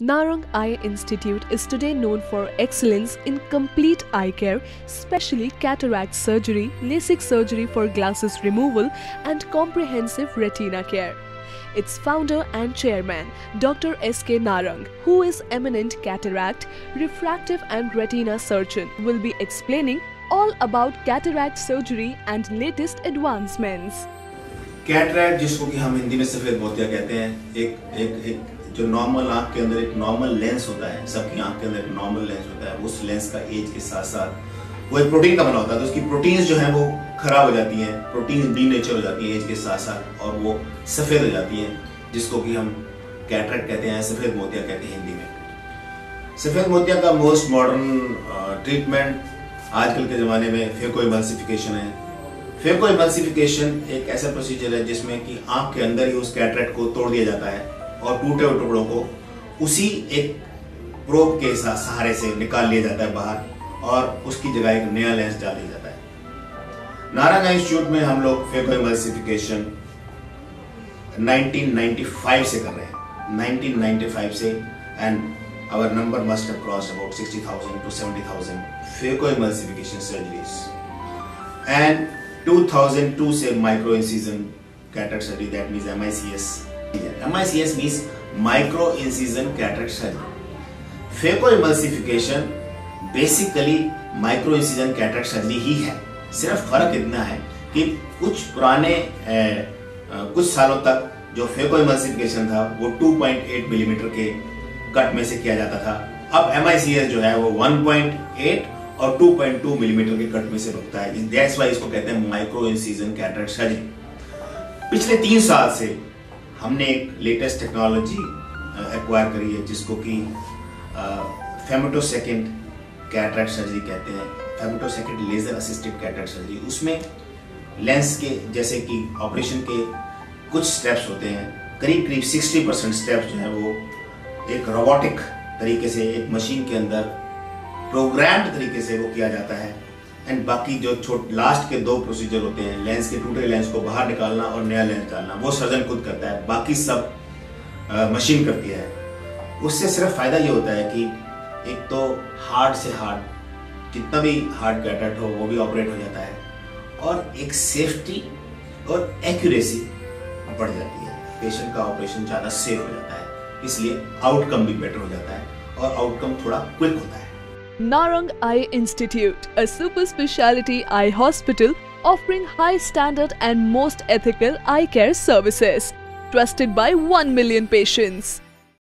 Narang Eye Institute is today known for excellence in complete eye care, especially cataract surgery, LASIK surgery for glasses removal, and comprehensive retina care. Its founder and chairman, Dr. S.K. Narang, who is eminent cataract, refractive and retina surgeon, will be explaining all about cataract surgery and latest advancements. Cataract जिसको कि हम हिंदी में सफेद मोतिया कहते हैं एक एक एक जो नॉर्मल आँख के अंदर एक नॉर्मल लेंस होता है, सबकी आँख के अंदर एक नॉर्मल लेंस होता है, उस लेंस का एज के साथ साथ वो एक प्रोटीन का बना होता है तो उसकी प्रोटीन्स जो है वो खराब हो जाती हैं प्रोटीन डी नेचर हो जाती है एज के साथ साथ, और वो सफ़ेद हो जाती हैं, जिसको कि हम कैटरेक्ट कहते हैं, सफ़ेद मोतिया कहते हैं हिंदी में। सफ़ेद मोतिया का मोस्ट मॉडर्न ट्रीटमेंट आजकल के जमाने में फेको इमल्सिफिकेशन है। फेको इमल्सिफिकेशन एक ऐसा प्रोसीजर है जिसमें कि आँख के अंदर ही उस कैटरेट को तोड़ दिया जाता है। और टूटे हुए टुकड़ों को उसी एक प्रोप के सहारे से निकाल लिया जाता है बाहर और उसकी जगह एक नया लेंस डाल दिया जाता है। नारायण इंस्टीट्यूट में हम लोग फेको इमल्सिफिकेशन 1995 से कर रहे हैं। 1995 से and our number must have about 60,000 to 70,000 phaco emulsification surgeries and 2002 से micro incision cataract surgery that means MICS MICS means micro incision cataract surgery. ही है। सिर्फ़ फ़र्क इतना है कि कुछ पुराने ए, कुछ सालों तक जो फेको इमल्सिफिकेशन था वो 2.8 मिलीमीटर के कट में से किया जाता था। अब एम जो है वो 1.8 और 2.2 मिलीमीटर के कट में से रुकता है। इसको कहते हैं माइक्रो कैटरेक्ट सर्जरी पिछले तीन साल से हमने एक लेटेस्ट टेक्नोलॉजी एक्वायर करी है, जिसको कि फेमोटोसेकेंड कैटरेक्ट सर्जरी कहते हैं femtosecond laser assisted cataract surgery उसमें लेंस के, जैसे कि ऑपरेशन के कुछ स्टेप्स होते हैं, करीब करीब 60 परसेंट स्टेप्स जो है वो एक रोबोटिक तरीके से, एक मशीन के अंदर प्रोग्राम्ड तरीके से वो किया जाता है। एंड बाकी जो छोट लास्ट के दो प्रोसीजर होते हैं लेंस के टूटे लेंस को बाहर निकालना और नया लेंस डालना वो सर्जन खुद करता है बाकी सब आ, मशीन करती है। उससे सिर्फ़ फ़ायदा ये होता है कि एक तो हार्ड से हार्ड कितना भी हार्ड कैटेट हो वो भी ऑपरेट हो जाता है और एक सेफ्टी और एक्यूरेसी बढ़ जाती है। पेशेंट का ऑपरेशन ज़्यादा सेफ़ हो जाता है इसलिए आउटकम भी बेटर हो जाता है और आउटकम थोड़ा क्विक होता है। Narang Eye Institute, a super specialty eye hospital offering high standard and most ethical eye care services. Trusted by 1 million patients.